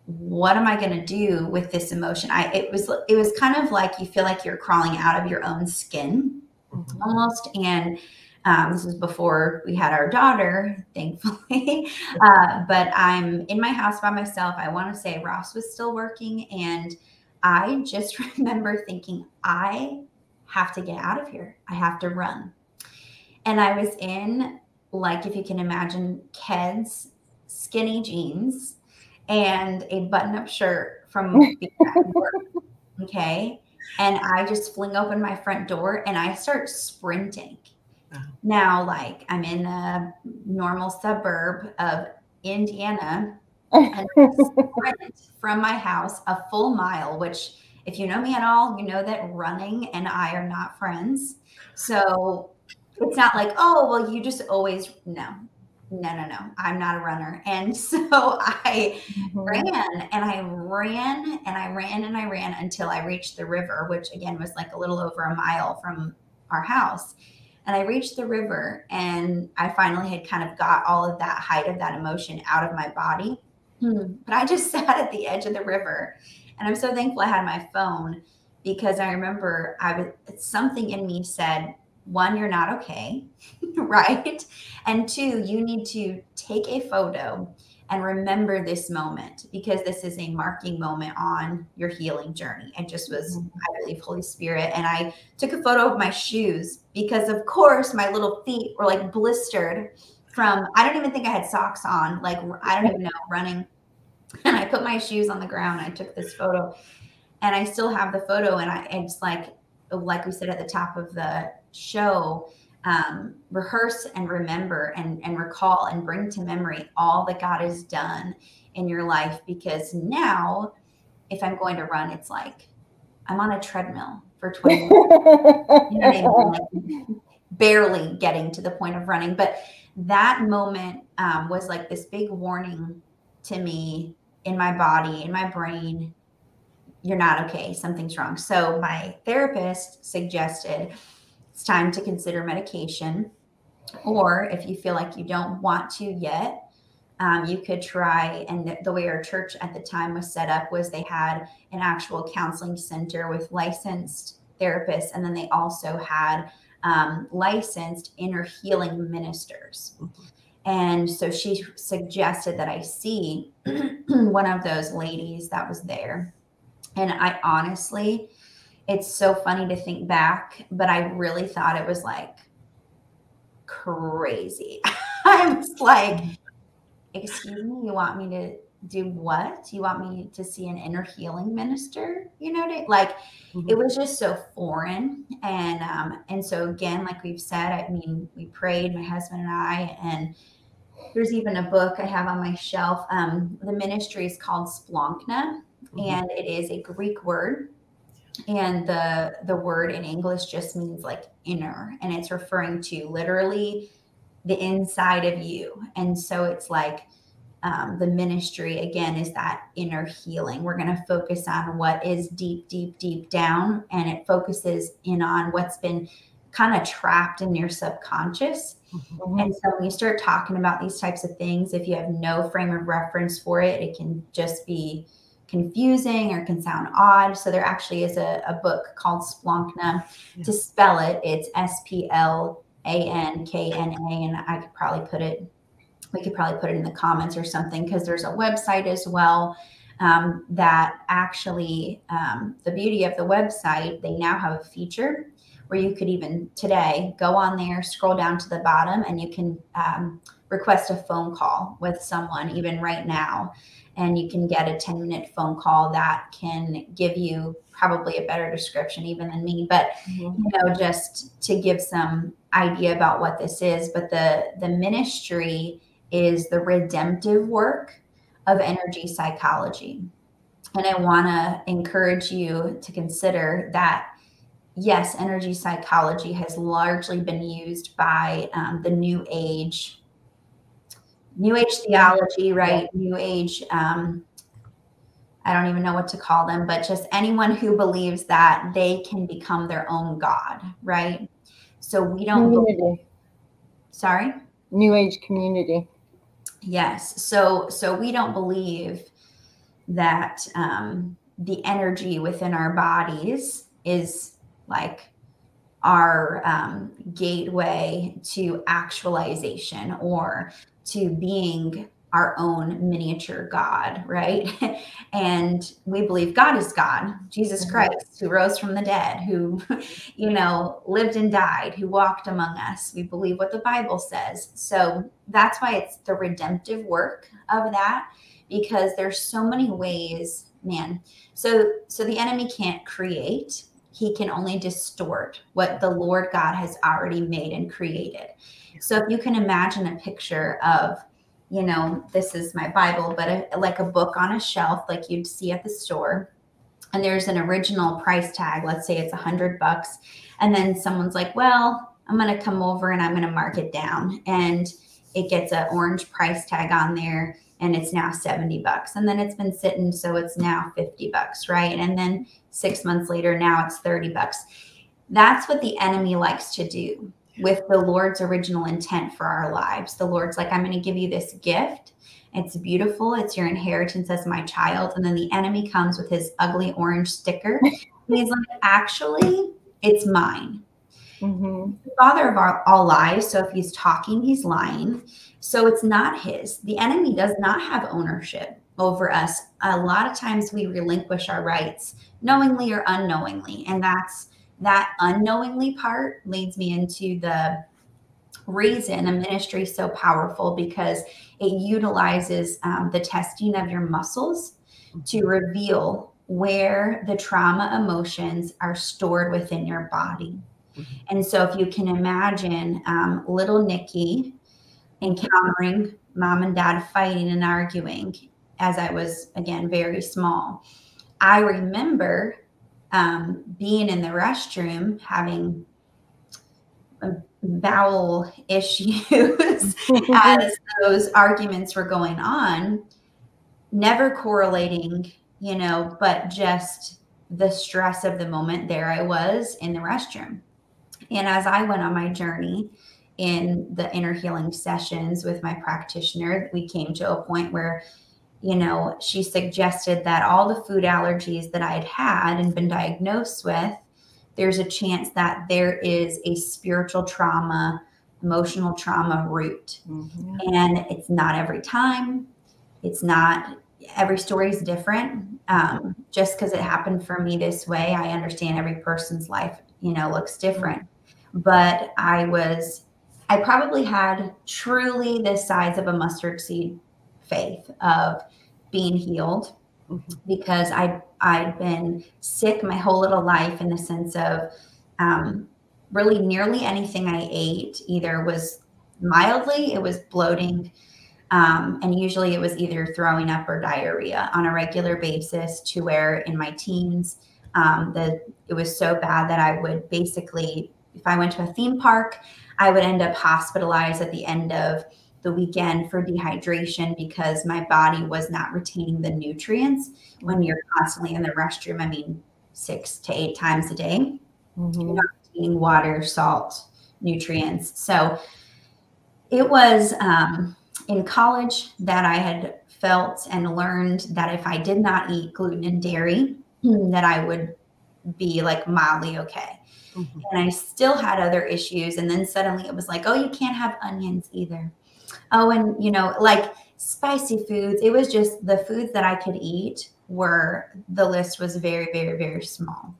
what am I going to do with this emotion? I it was it was kind of like you feel like you're crawling out of your own skin mm-hmm. almost and um, this was before we had our daughter, thankfully. Uh, but I'm in my house by myself. I want to say Ross was still working, and I just remember thinking, I have to get out of here. I have to run. And I was in, like, if you can imagine, Keds skinny jeans and a button up shirt from work. Okay. And I just fling open my front door and I start sprinting. Now, like, I'm in a normal suburb of Indiana and from my house a full mile, which if you know me at all, you know that running and I are not friends. So it's not like, oh, well, you just always no. No, no, no. I'm not a runner. And so I mm-hmm. ran and I ran and I ran and I ran until I reached the river, which again was like a little over a mile from our house. And I reached the river and I finally had kind of got all of that height of that emotion out of my body. Hmm. But I just sat at the edge of the river. And I'm so thankful I had my phone because I remember I was something in me said, one, you're not okay, right? And two, you need to take a photo and remember this moment because this is a marking moment on your healing journey. It just was, mm-hmm. I believe, Holy Spirit. And I took a photo of my shoes because, of course, my little feet were like blistered from, I don't even think I had socks on, like, I don't even know, running. And I put my shoes on the ground. I took this photo and I still have the photo. And I, it's like, like we said at the top of the show, um, rehearse and remember and, and recall and bring to memory all that God has done in your life. Because now, if I'm going to run, it's like I'm on a treadmill for 20 minutes. you know I mean? like barely getting to the point of running. But that moment um, was like this big warning to me in my body, in my brain. You're not okay. Something's wrong. So my therapist suggested it's time to consider medication. Or if you feel like you don't want to yet, um, you could try. And the, the way our church at the time was set up was they had an actual counseling center with licensed therapists, and then they also had um, licensed inner healing ministers. And so she suggested that I see one of those ladies that was there. And I honestly, it's so funny to think back, but I really thought it was like crazy. I was like, excuse me, you want me to do what? You want me to see an inner healing minister? You know, like mm-hmm. it was just so foreign. And um, and so again, like we've said, I mean, we prayed, my husband and I, and there's even a book I have on my shelf. Um, the ministry is called Splankna, mm-hmm. and it is a Greek word and the the word in english just means like inner and it's referring to literally the inside of you and so it's like um, the ministry again is that inner healing we're going to focus on what is deep deep deep down and it focuses in on what's been kind of trapped in your subconscious mm-hmm. and so when you start talking about these types of things if you have no frame of reference for it it can just be confusing or can sound odd. So there actually is a, a book called Splankna. Yeah. To spell it, it's S P L A N K N A, and I could probably put it. We could probably put it in the comments or something because there's a website as well. Um, that actually, um, the beauty of the website, they now have a feature where you could even today go on there, scroll down to the bottom, and you can um, request a phone call with someone, even right now and you can get a 10 minute phone call that can give you probably a better description even than me but mm-hmm. you know just to give some idea about what this is but the the ministry is the redemptive work of energy psychology and i want to encourage you to consider that yes energy psychology has largely been used by um, the new age new age theology, right? New age, um, I don't even know what to call them, but just anyone who believes that they can become their own God, right? So we don't. Believe, sorry? New age community. Yes. So so we don't believe that um, the energy within our bodies is like our um, gateway to actualization or to being our own miniature God, right? and we believe God is God, Jesus mm-hmm. Christ, who rose from the dead, who, you know, lived and died, who walked among us. We believe what the Bible says. So that's why it's the redemptive work of that, because there's so many ways, man. So so the enemy can't create, he can only distort what the Lord God has already made and created. So if you can imagine a picture of you know, this is my Bible, but a, like a book on a shelf, like you'd see at the store. And there's an original price tag. Let's say it's a hundred bucks. And then someone's like, well, I'm to come over and I'm to mark it down. And it gets an orange price tag on there and it's now 70 bucks. And then it's been sitting. So it's now 50 bucks, right? And then six months later, now it's 30 bucks. That's what the enemy likes to do with the Lord's original intent for our lives. The Lord's like, I'm going to give you this gift. It's beautiful. It's your inheritance as my child. And then the enemy comes with his ugly orange sticker. He's like, actually, it's mine. Mm-hmm. The father of our, all lies. So if he's talking, he's lying. So it's not his. The enemy does not have ownership over us. A lot of times we relinquish our rights knowingly or unknowingly. And that's that unknowingly part leads me into the reason a ministry is so powerful because it utilizes um, the testing of your muscles to reveal where the trauma emotions are stored within your body. Mm-hmm. And so, if you can imagine um, little Niki encountering mom and dad fighting and arguing as I was, again, very small, I remember um, being in the restroom having bowel issues as those arguments were going on, never correlating, you know, but just the stress of the moment. There I was in the restroom. And as I went on my journey in the inner healing sessions with my practitioner, we came to a point where you know, she suggested that all the food allergies that I had had and been diagnosed with, there's a chance that there is a spiritual trauma, emotional trauma root. Mm-hmm. And it's not every time. It's not every story is different. Um, just because it happened for me this way, I understand every person's life, you know, looks different. But I was, I probably had truly the size of a mustard seed faith of being healed mm-hmm. because I I'd been sick my whole little life in the sense of um, really nearly anything I ate either was mildly it was bloating um, and usually it was either throwing up or diarrhea on a regular basis to where in my teens um, the it was so bad that I would basically if I went to a theme park I would end up hospitalized at the end of the weekend for dehydration because my body was not retaining the nutrients when you're constantly in the restroom. I mean, six to eight times a day, mm-hmm. you're not retaining water, salt, nutrients. So it was um, in college that I had felt and learned that if I did not eat gluten and dairy, that I would be like mildly okay. Mm-hmm. And I still had other issues. And then suddenly it was like, oh, you can't have onions either oh, and you know, like spicy foods. It was just the foods that I could eat were the list was very, very, very small.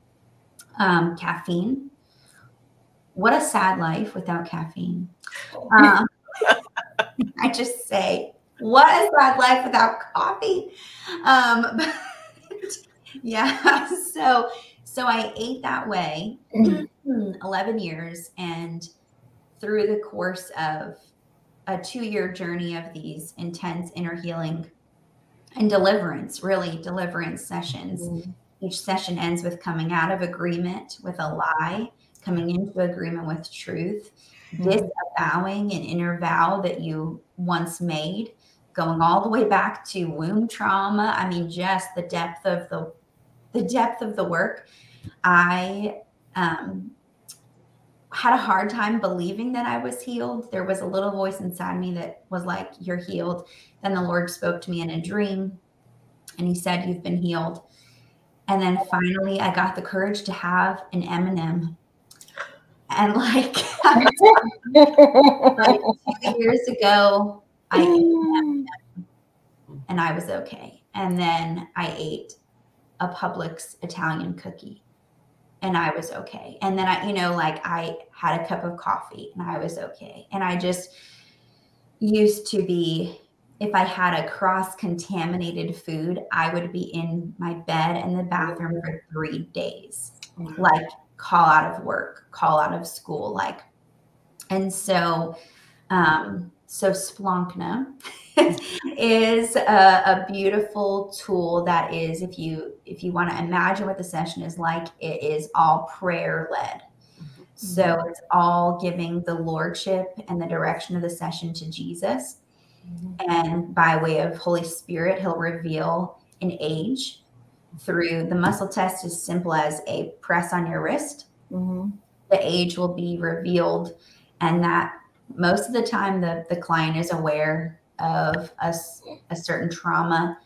Um, caffeine. What a sad life without caffeine. Um, I just say, what a sad life without coffee. Um, but yeah, so so I ate that way 11 years and through the course of a two year journey of these intense inner healing and deliverance, really deliverance sessions. Mm-hmm. Each session ends with coming out of agreement with a lie, coming into agreement with truth, mm-hmm. disavowing an inner vow that you once made, going all the way back to womb trauma. I mean, just the depth of the the depth of the work. I um, had a hard time believing that I was healed. There was a little voice inside me that was like, You're healed. Then the Lord spoke to me in a dream and He said, You've been healed. And then finally, I got the courage to have an M&M. And like, like two years ago, I and I was okay. And then I ate a Publix Italian cookie and I was okay. And then I, you know, like I had a cup of coffee and I was okay. And I just used to be, if I had a cross contaminated food, I would be in my bed and the bathroom for three days. Like call out of work, call out of school, like, and so, um, so Splankna is a, a, beautiful tool that is, if you if you want to imagine what the session is like, it is all prayer led. Mm-hmm. So it's all giving the lordship and the direction of the session to Jesus. Mm-hmm. And by way of Holy Spirit, he'll reveal an age through the muscle test as simple as a press on your wrist. Mm-hmm. The age will be revealed, and that most of the time the, the client is aware of a, a certain trauma.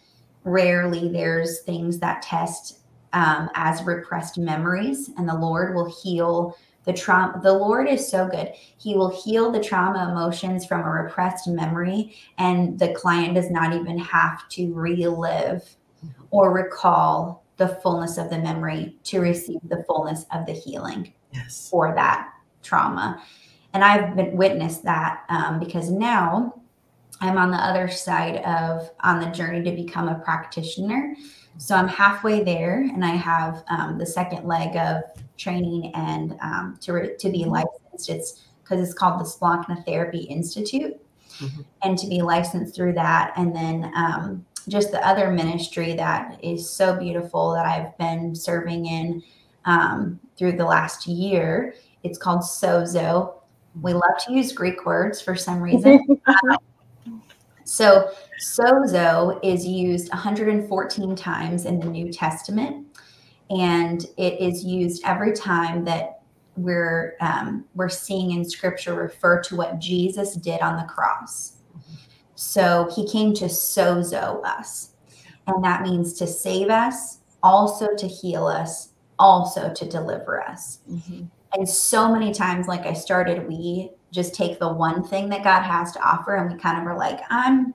Rarely there's things that test um, as repressed memories, and the Lord will heal the trauma. The Lord is so good. He will heal the trauma emotions from a repressed memory, and the client does not even have to relive or recall the fullness of the memory to receive the fullness of the healing yes. for that trauma. And I've been witnessed that um, because now I'm on the other side of on the journey to become a practitioner. So I'm halfway there, and I have um, the second leg of training and um, to to be mm-hmm. licensed. It's because it's called the Splankna Therapy Institute, mm-hmm. and to be licensed through that, and then um, just the other ministry that is so beautiful that I've been serving in um, through the last year. It's called Sozo. We love to use Greek words for some reason. so, sozo is used 114 times in the New Testament, and it is used every time that we're um, we're seeing in Scripture refer to what Jesus did on the cross. So he came to sozo us. And that means to save us, also to heal us, also to deliver us. Mm-hmm. And so many times, like I started, we just take the one thing that God has to offer and we kind of are like, I'm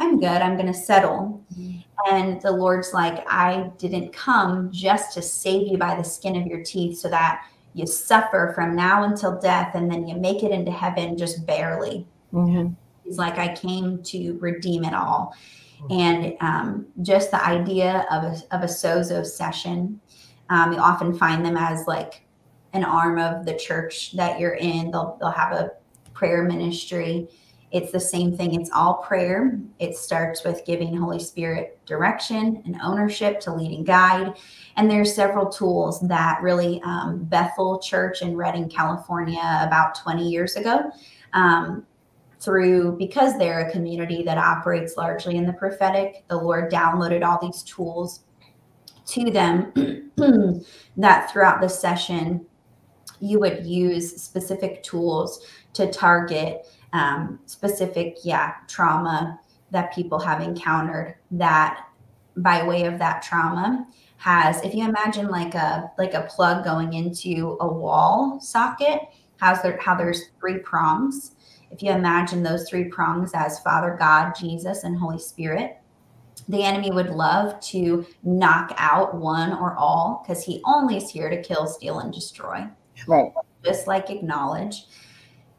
I'm good. I'm going to settle. Mm-hmm. And the Lord's like, I didn't come just to save you by the skin of your teeth so that you suffer from now until death and then you make it into heaven just barely. Mm-hmm. He's like, I came to redeem it all. And um, just the idea of a, of a sozo session, um, you often find them as like an arm of the church that you're in. They'll, they'll have a prayer ministry. It's the same thing. It's all prayer. It starts with giving Holy Spirit direction and ownership to lead and guide. And there's several tools that really um, Bethel Church in Redding, California, about 20 years ago, um, through because they're a community that operates largely in the prophetic the lord downloaded all these tools to them that throughout the session you would use specific tools to target um, specific yeah trauma that people have encountered that by way of that trauma has if you imagine like a like a plug going into a wall socket how's there how there's three prongs if you imagine those three prongs as Father God, Jesus, and Holy Spirit, the enemy would love to knock out one or all because he only is here to kill, steal, and destroy. Right. Just like acknowledge.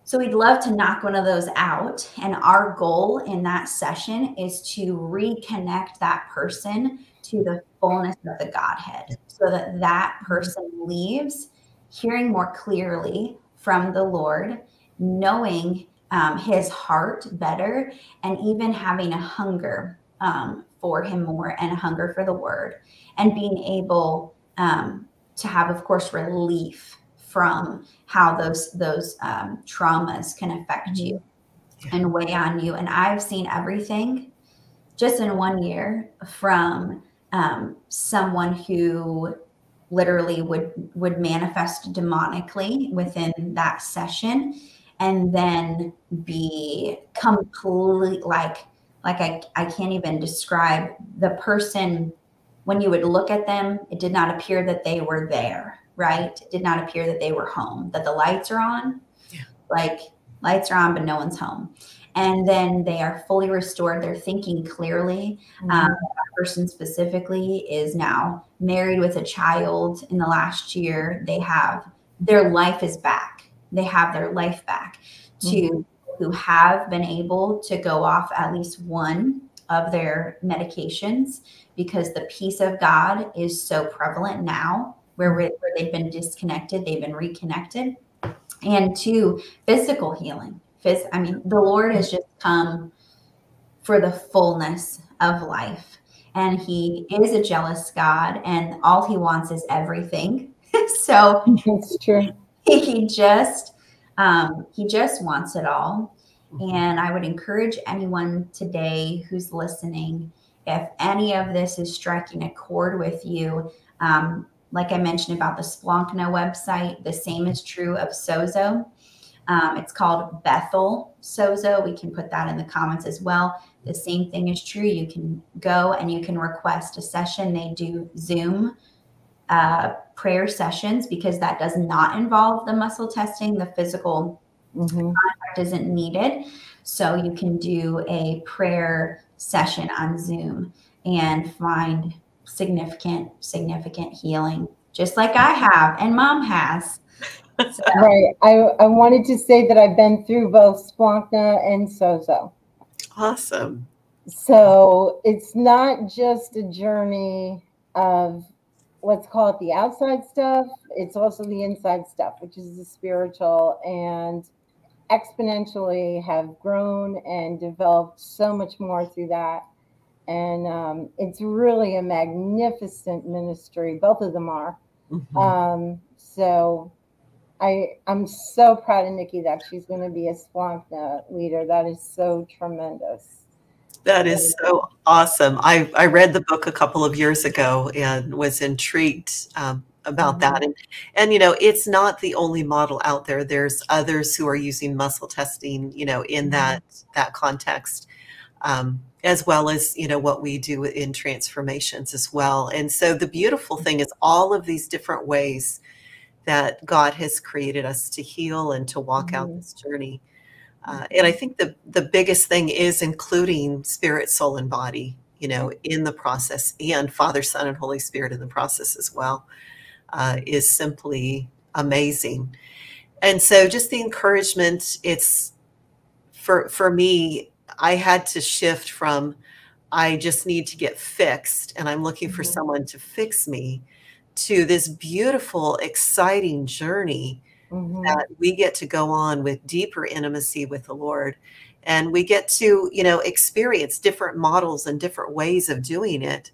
So we'd love to knock one of those out. And our goal in that session is to reconnect that person to the fullness of the Godhead so that that person leaves hearing more clearly from the Lord, knowing um, his heart better and even having a hunger um, for him more and a hunger for the word and being able um, to have of course relief from how those those um, traumas can affect you mm-hmm. and weigh on you. And i've seen everything just in one year from um, someone who literally would would manifest demonically within that session and then be complete like like I, I can't even describe the person when you would look at them it did not appear that they were there right did not appear that they were home that the lights are on yeah. like lights are on but no one's home and then they are fully restored. They're thinking clearly. Mm-hmm. Um, that person specifically is now married with a child in the last year. They have their life is back. They have their life back. Mm-hmm. To who have been able to go off at least one of their medications because the peace of God is so prevalent now where, where they've been disconnected, they've been reconnected. And two, physical healing. Phys- I mean, the Lord has just come for the fullness of life. And He is a jealous God, and all He wants is everything. so it's true. He just um, He just wants it all. And I would encourage anyone today who's listening, if any of this is striking a chord with you, um, like I mentioned about the Splankna website, the same is true of Sozo. Um, it's called Bethel Sozo. We can put that in the comments as well. The same thing is true. You can go and you can request a session. They do Zoom uh, prayer sessions because that does not involve the muscle testing, the physical mm-hmm. contact isn't needed. So you can do a prayer session on Zoom and find significant, significant healing, just like I have and mom has. So. Right. I, I wanted to say that I've been through both Splankna and Sozo. Awesome. So it's not just a journey of let's call it the outside stuff. It's also the inside stuff, which is the spiritual. And exponentially have grown and developed so much more through that. And um, it's really a magnificent ministry. Both of them are. Mm-hmm. Um, so I I'm so proud of Niki that she's going to be a Splankna leader. That is so tremendous. That is so awesome. I, I read the book a couple of years ago and was intrigued um, about mm-hmm. that and and you know it's not the only model out there there's others who are using muscle testing you know in mm-hmm. that that context um, as well as you know what we do in transformations as well and so the beautiful mm-hmm. thing is all of these different ways that god has created us to heal and to walk mm-hmm. out this journey uh, and i think the the biggest thing is including spirit soul and body you know in the process and father son and holy spirit in the process as well uh, is simply amazing. And so just the encouragement, it's for for me, I had to shift from I just need to get fixed and I'm looking for mm-hmm. someone to fix me to this beautiful, exciting journey mm-hmm. that we get to go on with deeper intimacy with the Lord. And we get to, you know, experience different models and different ways of doing it.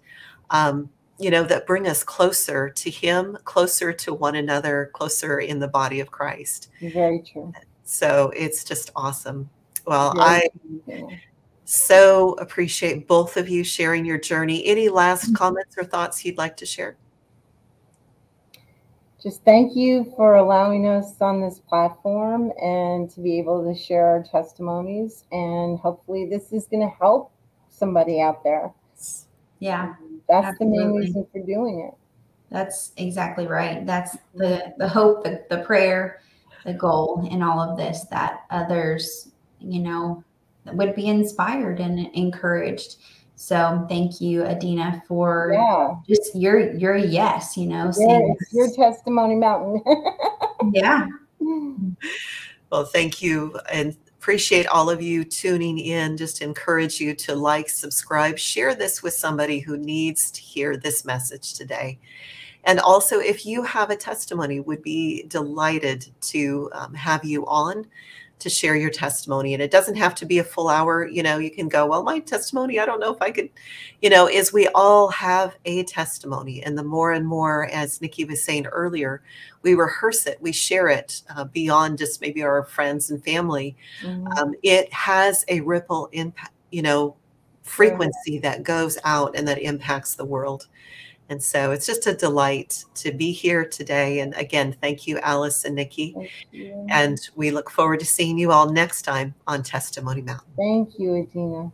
Um, you know, that bring us closer to Him, closer to one another, closer in the body of Christ. Very true. So it's just awesome. Well, Very I so appreciate both of you sharing your journey. Any last mm-hmm. comments or thoughts you'd like to share? Just thank you for allowing us on this platform and to be able to share our testimonies. And hopefully, this is going to help somebody out there. Yeah. That's Absolutely. the main reason for doing it. That's exactly right. That's the the hope, the, the prayer, the goal in all of this that others, you know, would be inspired and encouraged. So thank you, Adina, for yeah. just your your yes, you know, yeah, your testimony mountain. yeah. Well, thank you. And appreciate all of you tuning in. Just encourage you to like, subscribe, share this with somebody who needs to hear this message today. And also, if you have a testimony, would be delighted to um, have you on to share your testimony. And it doesn't have to be a full hour. You know, you can go, well, my testimony, I don't know if I could, you know, is we all have a testimony. And the more and more, as Niki was saying earlier, we rehearse it, we share it uh, beyond just maybe our friends and family. Mm-hmm. Um, it has a ripple impact, you know, frequency that goes out and that impacts the world. And so it's just a delight to be here today. And again, thank you, Alice and Niki. And we look forward to seeing you all next time on Testimony Mountain. Thank you, Adina.